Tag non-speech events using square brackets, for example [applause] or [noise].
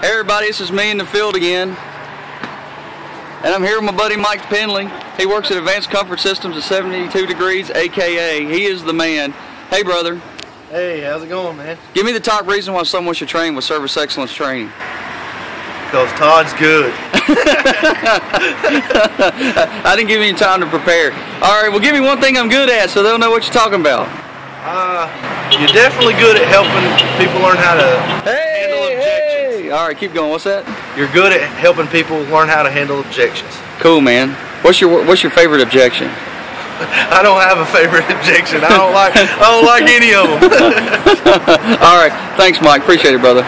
Hey everybody, this is me in the field again. And I'm here with my buddy Mike Penley. He works at Advanced Comfort Systems at 72 Degrees, aka he is the man. Hey brother, Hey, how's it going, man? give me the top reason why someone should train with Service Excellence Training. Because Todd's good. [laughs] I didn't give you any time to prepare. All right, well give me one thing I'm good at so they'll know what you're talking about. Uh, you're definitely good at helping people learn how to Hey, handle objections. hey. All right, keep going. What's that? You're good at helping people learn how to handle objections. Cool, man. What's your What's your favorite objection? [laughs] I don't have a favorite objection. I don't like I don't like any of them. [laughs] All right, thanks, Mike. Appreciate it, brother.